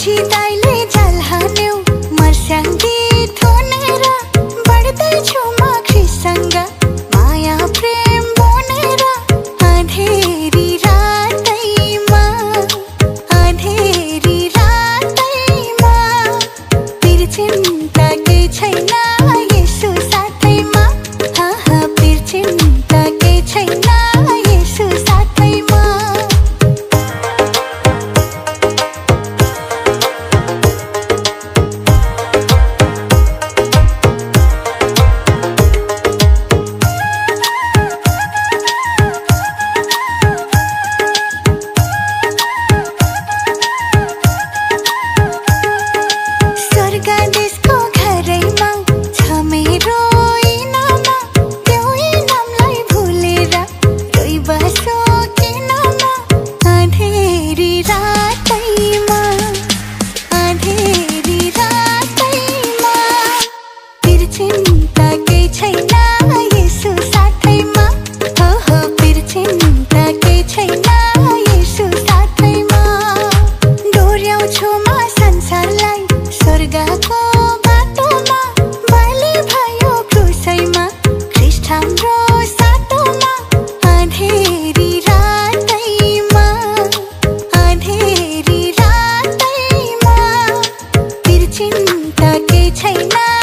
छैन यसो स्वर्गको बाटोमा बाली भयो कसैमा ख्रिस्ट हाम्रो साटोमा अँधेरी रातैमा अँधेरी रातैमा। तिर्चिन्ता के छैन?